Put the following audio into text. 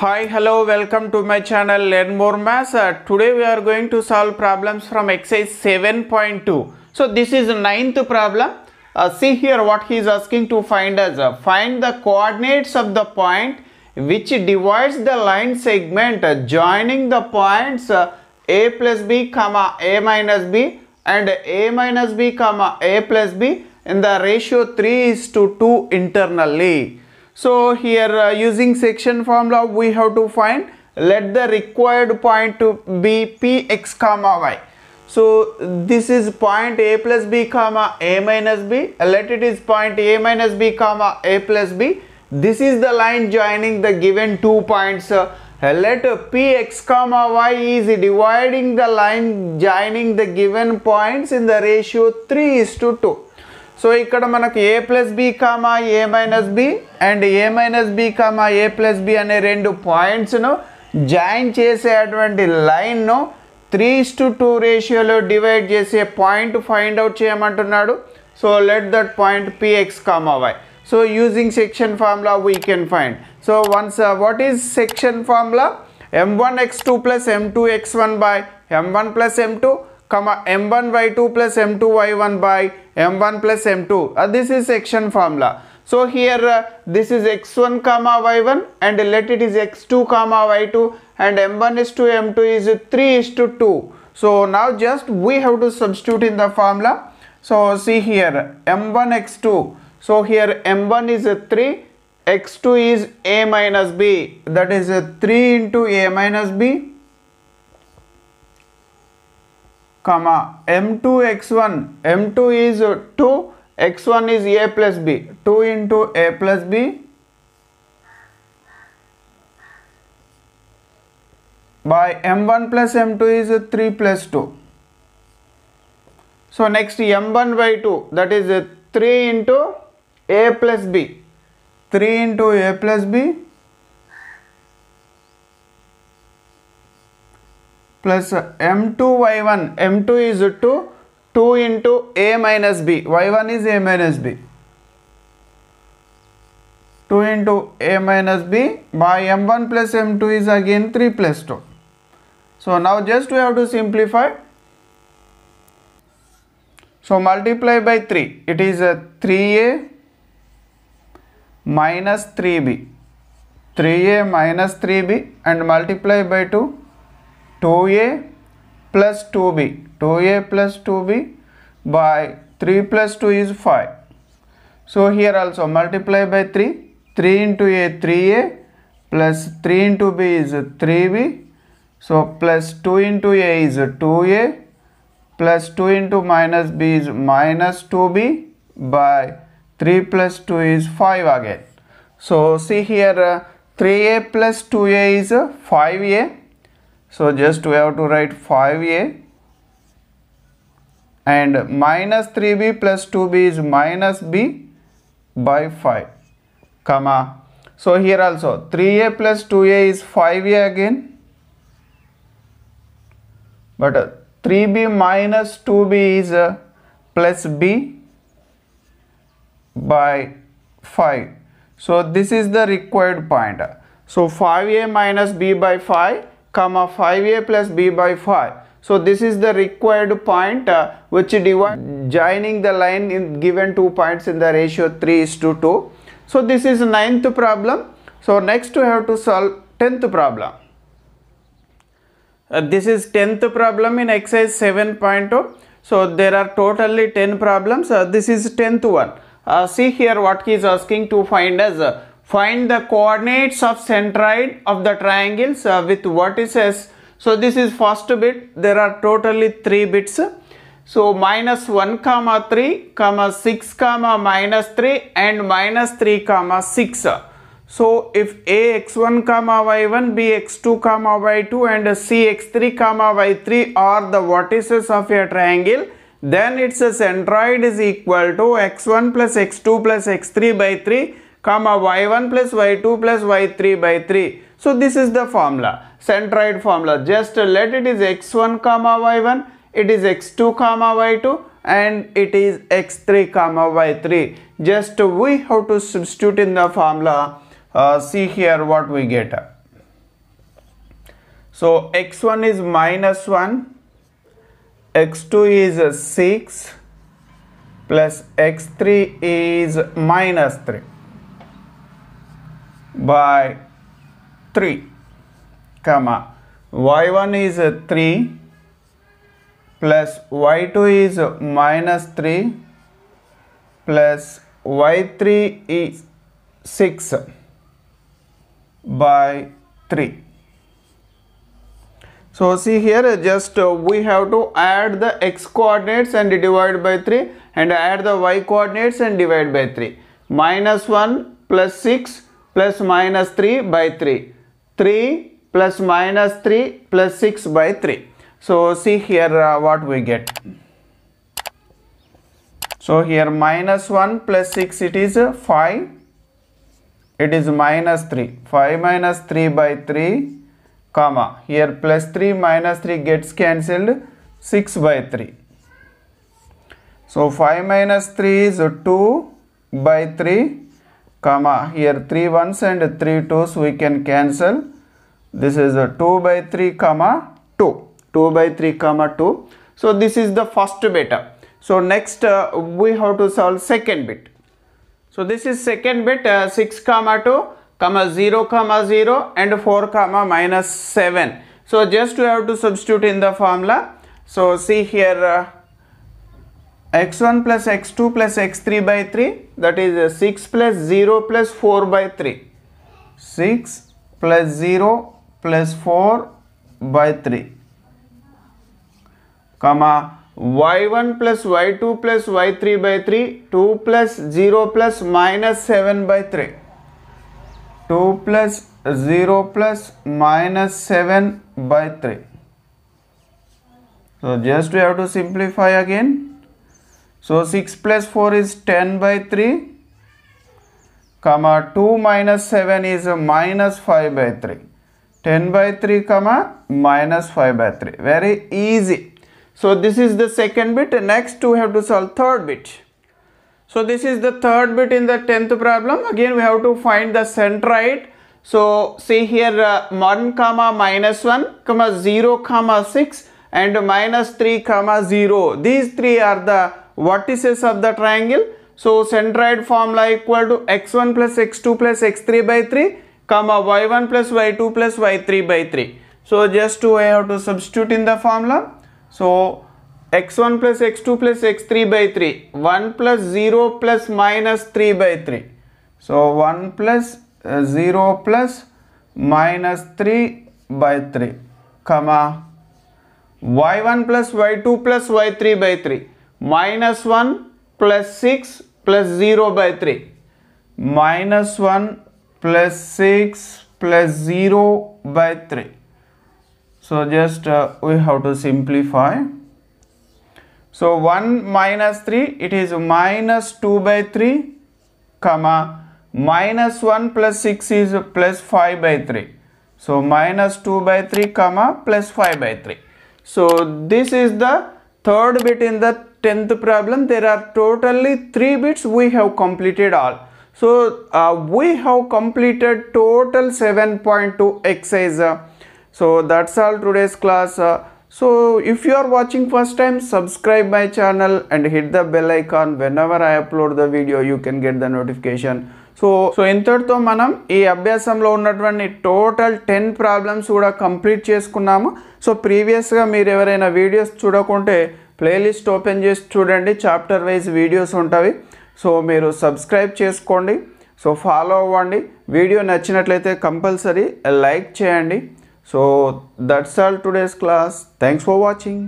Hi, hello, welcome to my channel Learn More Maths. Uh, today we are going to solve problems from exercise 7.2. So this is ninth problem. Uh, see here what he is asking to find us. Uh, find the coordinates of the point which divides the line segment uh, joining the points uh, a plus b comma a minus b and a minus b comma a plus b in the ratio 3 is to 2 internally. So here uh, using section formula we have to find let the required point to be px comma y. So this is point a plus b comma a minus b let it is point a minus b comma a plus b. This is the line joining the given two points. Uh, let px comma y is dividing the line joining the given points in the ratio 3 is to 2. So ఇక్కడ మనకు A plus B comma A minus B and A minus B comma A plus B అనే రెండు పాయింట్స్ను join చేసేటువంటి లైన్ను three to two రేషియోలో divide చేసే point find out చేయమంటున్నాడు. So let that point P x comma y so using section formula we can find so once what is section formula one by m one plus m two comma m1 y2 plus m2 y1 by m1 plus m2 uh, this is section formula. So here uh, this is x1 comma y1 and let it is x2 comma y2 and m1 is to m2 is 3 is to 2 so now just we have to substitute in the formula. So see here m1 x2 so here m1 is 3 x2 is a minus b. That is 3 into a minus b comma m2 x1 m2 is 2 x1 is a plus b. 2 into a plus b. By m1 plus m2 is 3 plus 2 so next m1 by 2 that is 3 into a plus b. 3 into a plus b plus m2 y1 m2 is 2 2 into a minus b. Y1 is a minus b. 2 into a minus b by m1 plus m2 is again 3 plus 2 so now just we have to simplify. So multiply by 3 it is a 3a minus 3b 3a minus 3b and multiply by 2 2a plus 2b 2a plus 2b by 3 plus 2 is 5 so here also multiply by 3 3 into a 3a plus 3 into b is 3b so plus 2 into a is 2a plus 2 into minus b is minus 2b by 3 plus 2 is 5 again. So see here uh, 3a plus 2a is uh, 5a so just we have to write 5a and minus 3b plus 2b is minus b by 5 comma. So here also 3a plus 2a is 5a again. But uh, 3b minus 2b is uh, plus b by 5 so this is the required point. So 5a minus b by 5 comma 5a plus b by 5 so this is the required point uh, which divide joining the line in given two points in the ratio 3 is to 2 so this is ninth problem. So next we have to solve 10th problem. Uh, this is 10th problem in exercise 7.0 so there are totally 10 problems. Uh, this is 10th one. Uh, see here what he is asking to find as uh, find the coordinates of centroid of the triangles uh, with vertices so this is first bit. There are totally three bits. So minus 1 comma 3 comma 6 comma minus 3 and minus 3 comma 6 so if a x1 comma y1 b x2 comma y2 and c x3 comma y3 are the vertices of a triangle then its centroid is equal to x1 plus x2 plus x3 by 3 comma y1 plus y2 plus y3 by 3 so this is the formula. Centroid formula. Just let it is x1 comma y1 it is x2 comma y2 and it is x3 comma y3 just we have to substitute in the formula. Uh, see here what we get. So x1 is minus 1, x2 is 6 plus x3 is minus 3 by 3 comma y1 is 3 plus y2 is minus 3 plus y3 is 6 by 3 so see here just uh, we have to add the x coordinates and divide by 3 and add the y coordinates and divide by 3 minus 1 plus 6 plus minus 3 by 3 3 plus minus 3 plus 6 by 3 so see here uh, what we get. So here minus 1 plus 6 it is uh, 5 it is minus 3 5 minus 3 by 3 comma. Here plus 3 minus 3 gets cancelled. 6 by 3 so 5 minus 3 is 2 by 3 comma here 3 ones and 3 twos we can cancel. This is a 2 by 3 comma 2 2 by 3 comma 2 so this is the first beta. So next uh, we have to solve second bit. So this is second bit uh, 6 comma 2 comma 0 comma 0 and 4 comma minus 7 so just we have to substitute in the formula. So see here uh, x1 plus x2 plus x3 by 3 that is uh, 6 plus 0 plus 4 by 3 6 plus 0 plus 4 by 3 comma y1 plus y2 plus y3 by 3 2 plus 0 plus minus 7 by 3 2 plus 0 plus minus 7 by 3 so just we have to simplify again so 6 plus 4 is 10 by 3 comma 2 minus 7 is a minus 5 by 3 10 by 3 comma minus 5 by 3 very easy. So this is the second bit. Next we have to solve third bit. So this is the third bit in the 10th problem. Again we have to find the centroid so see here uh, 1 comma minus 1 comma 0 comma 6 and minus 3 comma 0 these three are the vertices of the triangle. So centroid formula equal to x1 plus x2 plus x3 by 3 comma y1 plus y2 plus y3 by 3 so just to I have to substitute in the formula. So x1 plus x2 plus x3 by 3 1 plus 0 plus minus 3 by 3 so 1 plus uh, 0 plus minus 3 by 3 comma y1 plus y2 plus y3 by 3 minus 1 plus 6 plus 0 by 3 minus 1 plus 6 plus 0 by 3 so just uh, we have to simplify. So 1 minus 3 it is minus 2 by 3 comma minus 1 plus 6 is plus 5 by 3 so minus 2 by 3 comma plus 5 by 3 so this is the third bit in the 10th problem there are totally 3 bits we have completed all so uh, we have completed total 7.2 exercise uh, so that's all today's class uh, so if you are watching first time subscribe my channel and hit the bell icon whenever i upload the video you can get the notification so so ఇంతటితో మనం ఈ అభ్యాసంలో ఉన్నటువంటి total ten problems కూడా complete చేసుకున్నాము so ప్రీవియస్గా మీరు ఎవరైనా వీడియోస్ చూడకుంటే ప్లేలిస్ట్ ఓపెన్ చేసి చూడండి. చాప్టర్ వైజ్ వీడియోస్ ఉంటాయి. సో మీరు సబ్స్క్రైబ్ చేసుకోండి. సో ఫాలో అవ్వండి. వీడియో నచ్చినట్లయితే కంపల్సరీ లైక్ చేయండి. So that's all today's class. Thanks for watching.